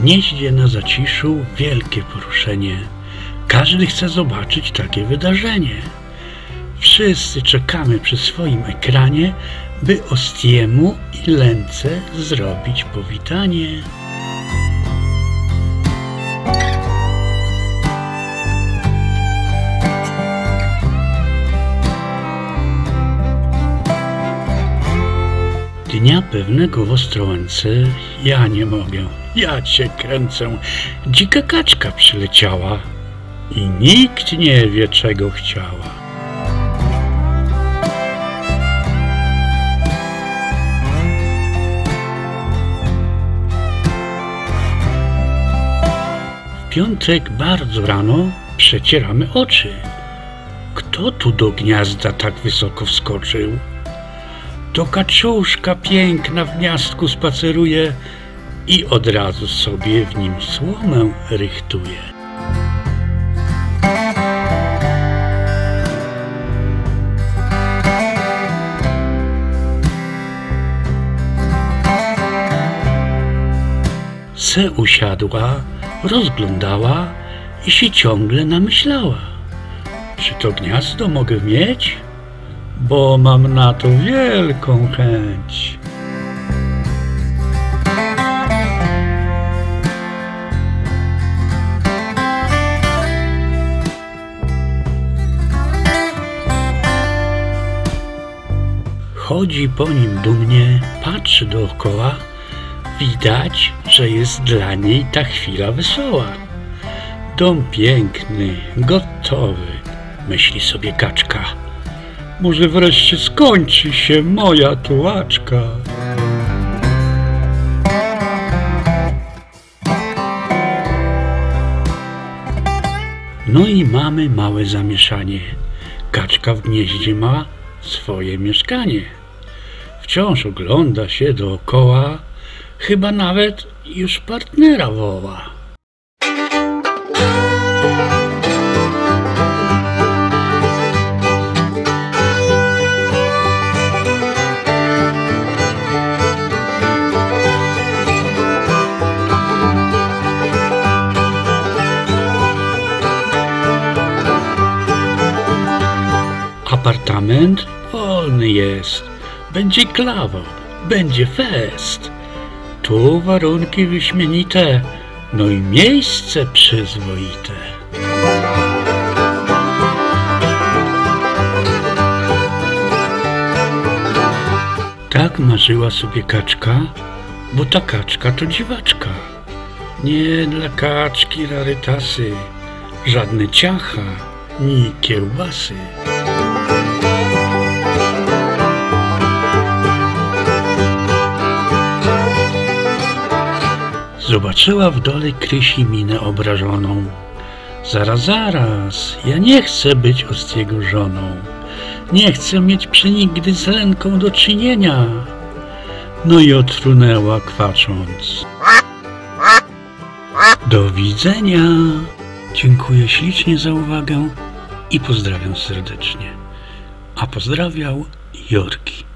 gnieździe na zaciszu wielkie poruszenie. Każdy chce zobaczyć takie wydarzenie. Wszyscy czekamy przy swoim ekranie, by Ostiemu i Lęce zrobić powitanie. Dnia pewnego w Ostrołęce ja nie mogę, ja cię kręcę. Dzika kaczka przyleciała i nikt nie wie czego chciała. W piątek bardzo rano przecieramy oczy. Kto tu do gniazda tak wysoko wskoczył? To kaczuszka piękna w gniazdku spaceruje i od razu sobie w nim słomę rychtuje. Se usiadła, rozglądała i się ciągle namyślała. Czy to gniazdo mogę mieć? Bo mam na to wielką chęć. Chodzi po nim dumnie, patrzy dookoła. Widać, że jest dla niej ta chwila wesoła. Dom piękny, gotowy, myśli sobie kaczka. Może wreszcie skończy się moja tułaczka. No i mamy małe zamieszanie. Kaczka w gnieździe ma swoje mieszkanie. Wciąż ogląda się dookoła, chyba nawet już partnera woła. Apartament wolny jest, będzie klawa, będzie fest. Tu warunki wyśmienite, no i miejsce przyzwoite. Tak marzyła sobie kaczka, bo ta kaczka to dziwaczka. Nie dla kaczki rarytasy, żadne ciacha, ni kiełbasy. Zobaczyła w dole Krysi minę obrażoną. Zaraz, zaraz, ja nie chcę być Ostiego żoną. Nie chcę mieć przenigdy z Lenką do czynienia. No i odfrunęła kwacząc. Do widzenia. Dziękuję ślicznie za uwagę i pozdrawiam serdecznie. A pozdrawiał Jorki.